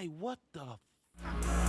Hey, what the?